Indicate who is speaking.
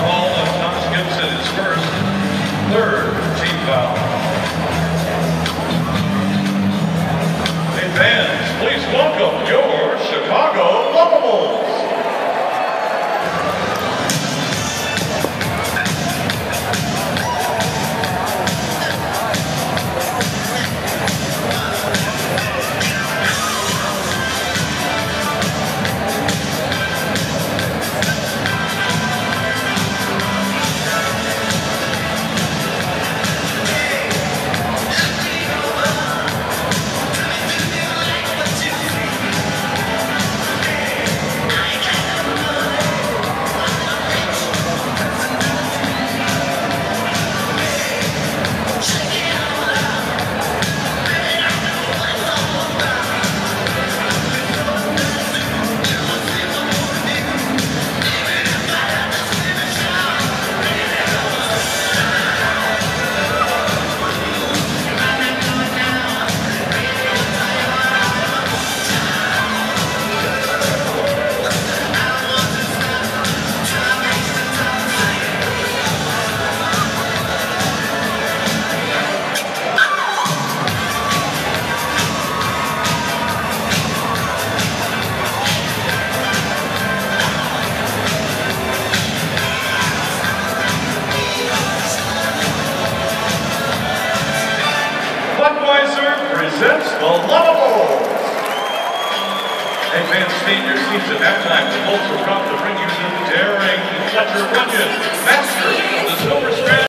Speaker 1: call of Knox Gibson is first. Third team foul. Hey presents the Luvabulls. Your seats at halftime. The Colts are proud to bring you the daring Fletcher Runyon, master